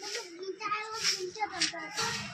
मतलब बनता है